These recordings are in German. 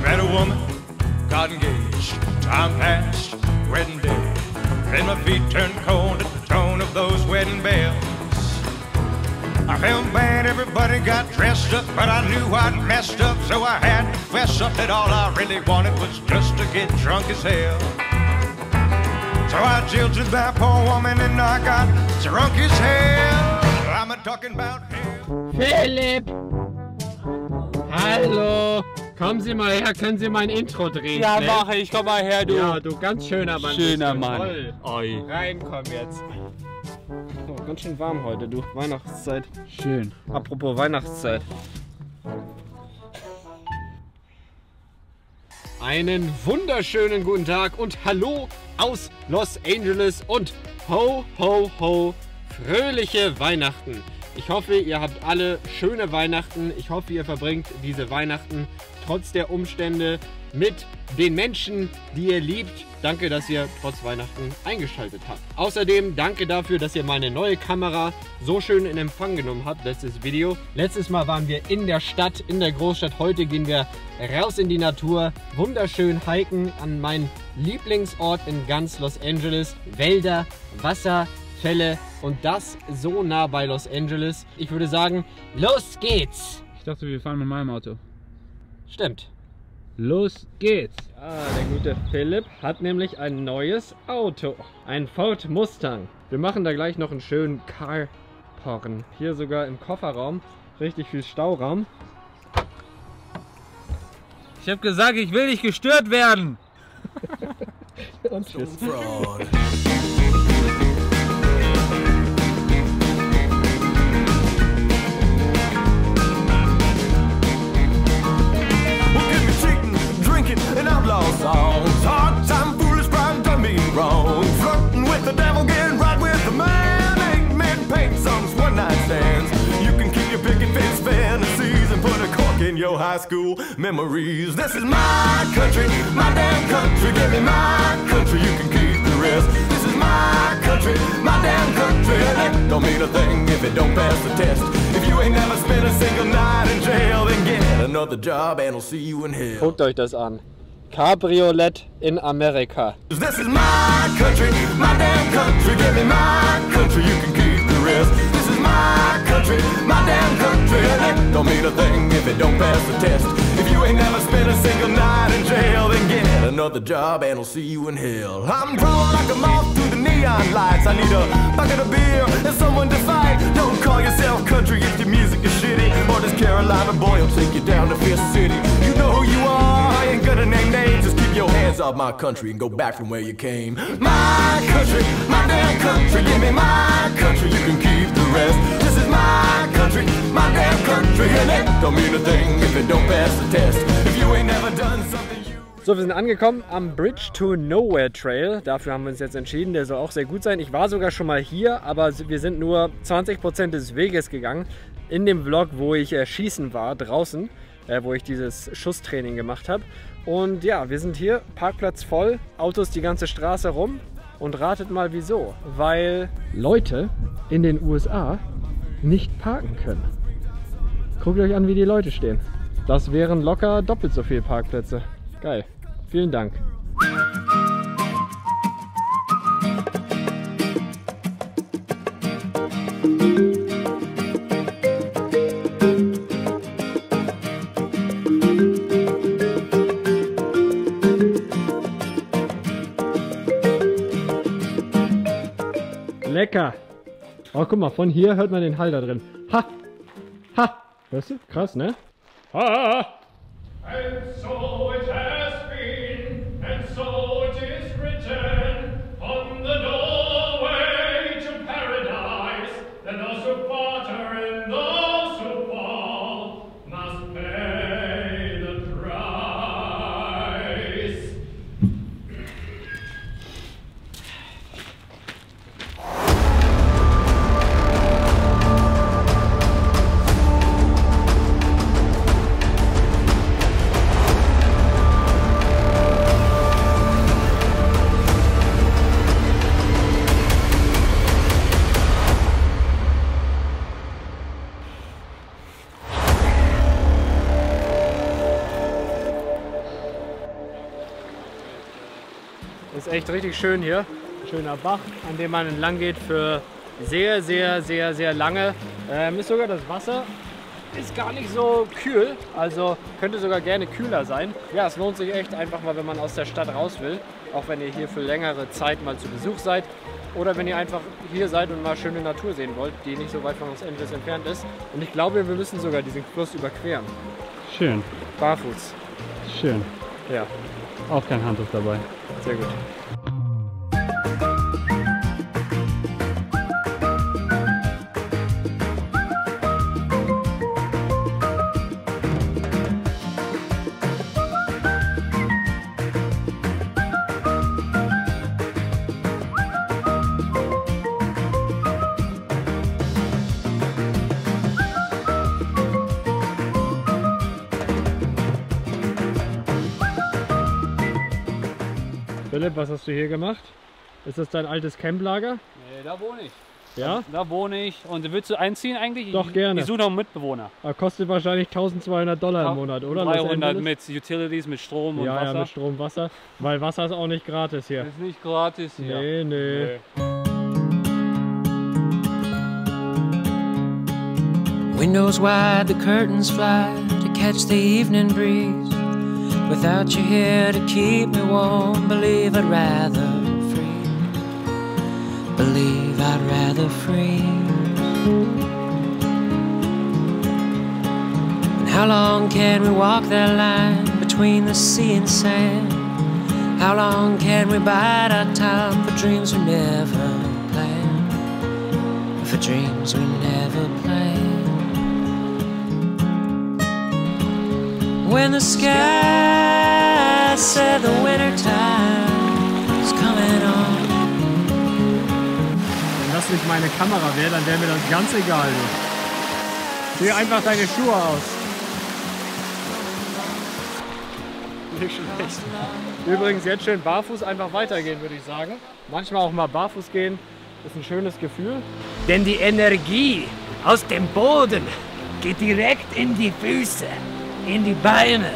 Met a woman, got engaged. Time passed, wedding day. Then my feet turned cold at the tone of those wedding bells. I felt bad, everybody got dressed up, but I knew I'd messed up, so I had to fess up that all I really wanted was just to get drunk as hell. So I jilted that poor woman and I got drunk as hell. Philipp! Hallo! Kommen Sie mal her, können Sie mein Intro drehen? Ja, schnell? mache ich. Komm mal her, du. Ja, du ganz schöner Mann. Schöner. Mann. Toll. Oi. Reinkomm jetzt. Oh, ganz schön warm heute, du. Weihnachtszeit. Schön. Apropos Weihnachtszeit. Einen wunderschönen guten Tag und hallo aus Los Angeles und ho, ho, ho, fröhliche Weihnachten. Ich hoffe, ihr habt alle schöne Weihnachten. Ich hoffe, ihr verbringt diese Weihnachten trotz der Umstände mit den Menschen, die ihr liebt. Danke, dass ihr trotz Weihnachten eingeschaltet habt. Außerdem danke dafür, dass ihr meine neue Kamera so schön in Empfang genommen habt. Letztes Video. Letztes Mal waren wir in der Stadt, in der Großstadt. Heute gehen wir raus in die Natur. Wunderschön hiken an meinen Lieblingsort in ganz Los Angeles. Wälder, Wasser, Fälle und das so nah bei Los Angeles. Ich würde sagen, los geht's. Ich dachte, wir fahren mit meinem Auto. Stimmt. Los geht's. Ah, der gute Philipp hat nämlich ein neues Auto. Ein Ford Mustang. Wir machen da gleich noch einen schönen Car-Porn. Hier sogar im Kofferraum. Richtig viel Stauraum. Ich habe gesagt, ich will nicht gestört werden. Und tschüss. high school memories. This is my country, my damn country. Give me my country, you can keep the rest. This is my country, my damn country. And that don't mean a thing if it don't pass the test. If you ain't never spent a single night in jail, then get another job and I'll see you in hell. Guckt euch das an. Cabriolet in Amerika. This is my country, my damn country. Give me my country, you can keep the rest. My country, my damn country. Don't mean a thing if it don't pass the test. If you ain't never spent a single night in jail, then get another job and I'll see you in hell. I'm drawn like a moth through the neon lights. I need a bucket of beer and someone to fight. Don't call yourself country if your music is shitty. Or this Carolina boy will take you down to Fifth City. You off my country and go back from where you came. My country, my damn country. Give me my country, you can keep the rest. This is my country, my damn country. And it don't mean a thing if it don't pass the test. If you ain't never done something. So, wir sind angekommen am Bridge to Nowhere Trail. Dafür haben wir uns jetzt entschieden. Der soll auch sehr gut sein. Ich war sogar schon mal hier, aber wir sind nur 20% des Weges gegangen. In dem Vlog, wo ich äh, schießen war, draußen, äh, wo ich dieses Schusstraining gemacht habe. Und ja, wir sind hier, Parkplatz voll, Autos die ganze Straße rum. Und ratet mal wieso. Weil Leute in den USA nicht parken können. Guckt euch an, wie die Leute stehen. Das wären locker doppelt so viele Parkplätze. Geil. Vielen Dank. Lecker. Oh, guck mal, von hier hört man den Hall da drin. Ha! Ha! Hörst du? Krass, ne? Ha! And so it echt richtig schön hier. Schöner Bach, an dem man entlang geht für sehr, sehr, sehr, sehr lange. Ähm, ist sogar das Wasser ist gar nicht so kühl, also könnte sogar gerne kühler sein. Ja, es lohnt sich echt einfach mal, wenn man aus der Stadt raus will, auch wenn ihr hier für längere Zeit mal zu Besuch seid oder wenn ihr einfach hier seid und mal schöne Natur sehen wollt, die nicht so weit von Los Angeles entfernt ist. Und ich glaube, wir müssen sogar diesen Fluss überqueren. Schön, Barfuß. schön. Ja, Auch kein Handtuch dabei. sehr gut. Philipp, was hast du hier gemacht? Ist das dein altes Camplager? Nee, da wohne ich. Ja? Da wohne ich. Und willst du einziehen eigentlich? Doch, ich, gerne. Ich suche noch einen Mitbewohner. Aber kostet wahrscheinlich 1200 Dollar im Monat, oder? Los 300 Angeles? mit Utilities, mit Strom und ja, Wasser. ja, mit Strom, Wasser. Weil Wasser ist auch nicht gratis hier. Ist nicht gratis hier. Nee, nee. Windows wide, the curtains fly to catch the evening breeze. Without you here to keep me warm, believe I'd rather freeze. Believe I'd rather freeze. And how long can we walk that line between the sea and sand? How long can we bide our time for dreams we never planned? For dreams we never planned. When the sky said the winter time is coming on. Wenn das nicht meine Kamera wäre, dann wäre mir das ganz egal. Du. Zieh einfach deine Schuhe aus. Nicht schlecht. Übrigens jetzt schön barfuß einfach weitergehen, würde ich sagen. Manchmal auch mal barfuß gehen, ist ein schönes Gefühl. Denn die Energie aus dem Boden geht direkt in die Füße, in die Beine,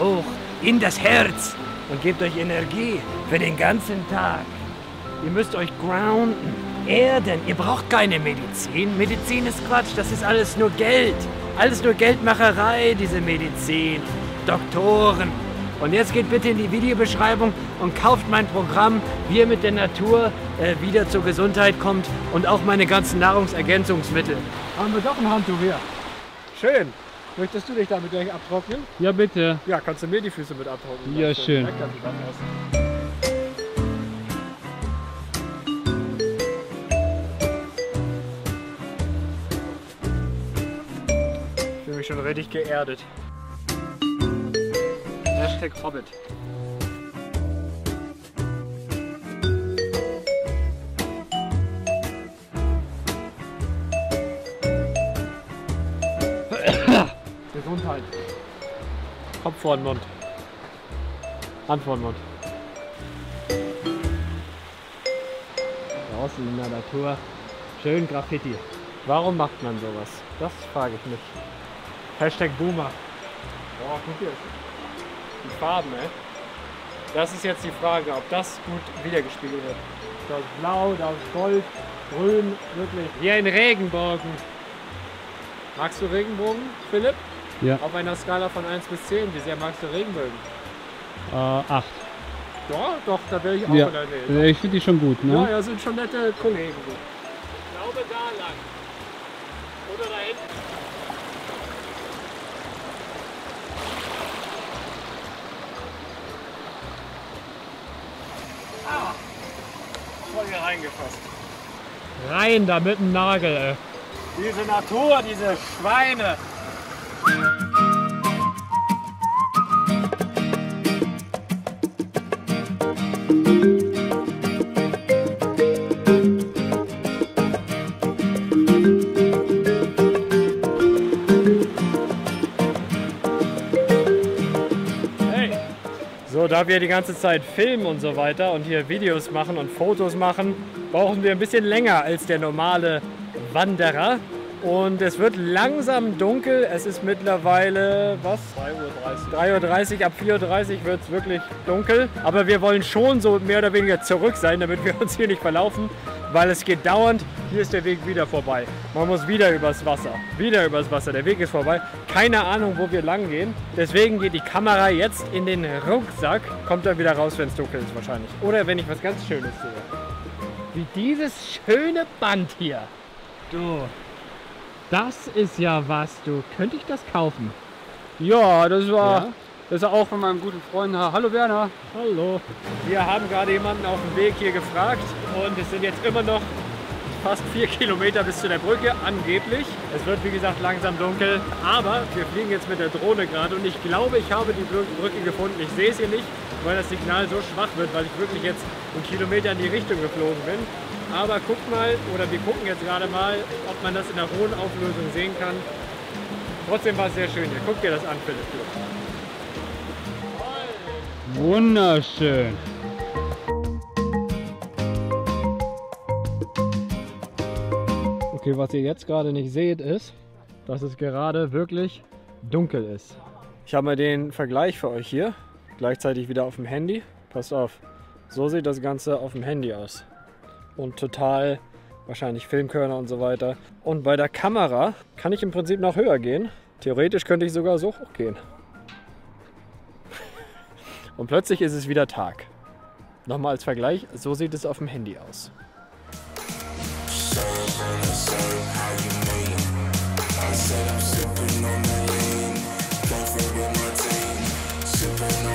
hoch in das Herz und gibt euch Energie für den ganzen Tag. Ihr müsst euch grounden, erden. Ihr braucht keine Medizin. Medizin ist Quatsch, das ist alles nur Geld. Alles nur Geldmacherei, diese Medizin. Doktoren. Und jetzt geht bitte in die Videobeschreibung und kauft mein Programm, wie ihr mit der Natur äh, wieder zur Gesundheit kommt und auch meine ganzen Nahrungsergänzungsmittel. Haben wir doch ein Handtuch hier. Schön. Möchtest du dich damit gleich abtrocknen? Ja, bitte. Ja, kannst du mir die Füße mit abtrocknen? Ja, schön. Ich fühle mich schon richtig geerdet. Hashtag Hobbit. Gesundheit. Kopf vor den Mund. Hand vor den Mund. Draußen in der Natur. Schön Graffiti. Warum macht man sowas? Das frage ich mich. Hashtag Boomer. Boah, guck dir die Farben, ey. Das ist jetzt die Frage, ob das gut wiedergespiegelt wird. Da ist blau, da ist gold, grün, wirklich. Wie ein Regenbogen. Magst du Regenbogen, Philipp? Ja. Auf einer Skala von 1 bis 10, wie sehr magst du Regenbögen? Äh, acht. Ja, doch, da wäre ich auch Ja. in der Nähe. Ich finde die schon gut, ne? Ja, ja, sind schon nette Kollegen. Ich glaube da lang. Oder da hinten. Ah, voll hier reingefasst. Rein da mit dem Nagel, ey. Diese Natur, diese Schweine. So, da wir die ganze Zeit filmen und so weiter und hier Videos machen und Fotos machen, brauchen wir ein bisschen länger als der normale Wanderer. Und es wird langsam dunkel. Es ist mittlerweile, was? 3.30 Uhr. Ab 4.30 Uhr wird es wirklich dunkel. Aber wir wollen schon so mehr oder weniger zurück sein, damit wir uns hier nicht verlaufen. Weil es geht dauernd. Hier ist der Weg wieder vorbei. Man muss wieder übers Wasser. Wieder übers Wasser. Der Weg ist vorbei. Keine Ahnung, wo wir lang gehen. Deswegen geht die Kamera jetzt in den Rucksack. Kommt dann wieder raus, wenn es dunkel ist wahrscheinlich. Oder wenn ich was ganz Schönes sehe. Wie dieses schöne Band hier. Du, das ist ja was, du. Könnte ich das kaufen? Ja, das war. Ja? Das ist auch von meinem guten Freund. Hallo Werner. Hallo. Wir haben gerade jemanden auf dem Weg hier gefragt und es sind jetzt immer noch fast vier Kilometer bis zu der Brücke, angeblich. Es wird wie gesagt langsam dunkel, aber wir fliegen jetzt mit der Drohne gerade und ich glaube, ich habe die Brücke gefunden. Ich sehe sie nicht, weil das Signal so schwach wird, weil ich wirklich jetzt einen Kilometer in die Richtung geflogen bin. Aber guckt mal, oder wir gucken jetzt gerade mal, ob man das in der hohen Auflösung sehen kann. Trotzdem war es sehr schön hier. Guck dir das an, Philipp. Wunderschön. Okay, was ihr jetzt gerade nicht seht, ist, dass es gerade wirklich dunkel ist. Ich habe mal den Vergleich für euch hier. Gleichzeitig wieder auf dem Handy. Passt auf. So sieht das Ganze auf dem Handy aus. Und total wahrscheinlich Filmkörner und so weiter. Und bei der Kamera kann ich im Prinzip noch höher gehen. Theoretisch könnte ich sogar so hoch gehen. Und plötzlich ist es wieder Tag. Nochmal als Vergleich, so sieht es auf dem Handy aus. said I'm sipping on the lean. Comfort with my team, sipping on.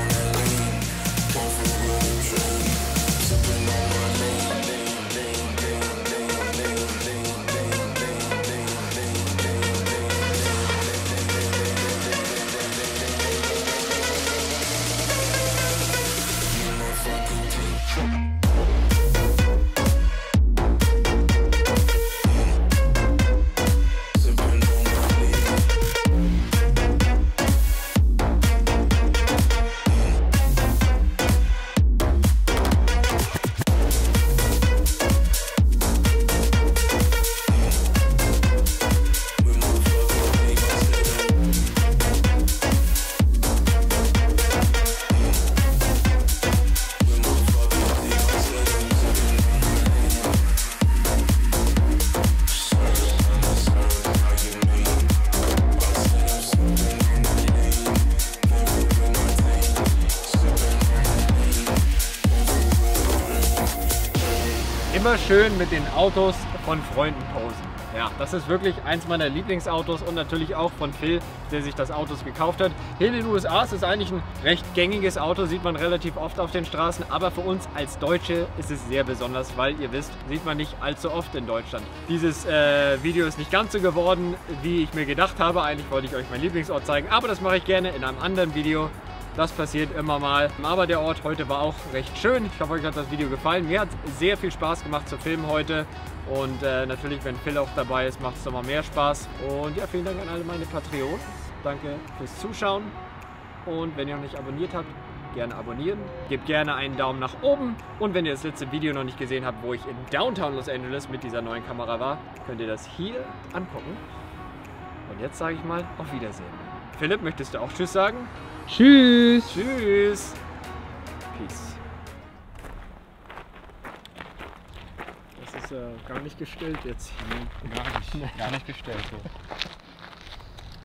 Schön mit den Autos von Freunden posen. Ja, das ist wirklich eins meiner Lieblingsautos und natürlich auch von Phil, der sich das Auto gekauft hat. Hier in den USA ist es eigentlich ein recht gängiges Auto, sieht man relativ oft auf den Straßen, aber für uns als Deutsche ist es sehr besonders, weil ihr wisst, sieht man nicht allzu oft in Deutschland. Dieses äh, Video ist nicht ganz so geworden, wie ich mir gedacht habe. Eigentlich wollte ich euch meinen Lieblingsort zeigen, aber das mache ich gerne in einem anderen Video. Das passiert immer mal. Aber der Ort heute war auch recht schön. Ich hoffe, euch hat das Video gefallen. Mir hat sehr viel Spaß gemacht zu filmen heute. Und äh, natürlich, wenn Phil auch dabei ist, macht es nochmal mehr Spaß. Und ja, vielen Dank an alle meine Patreons. Danke fürs Zuschauen. Und wenn ihr noch nicht abonniert habt, gerne abonnieren. Gebt gerne einen Daumen nach oben. Und wenn ihr das letzte Video noch nicht gesehen habt, wo ich in Downtown Los Angeles mit dieser neuen Kamera war, könnt ihr das hier angucken. Und jetzt sage ich mal auf Wiedersehen. Philipp, möchtest du auch Tschüss sagen? Tschüss. Tschüss. Peace. Das ist ja gar nicht gestellt jetzt. Gar nicht, gar nicht gestellt. So.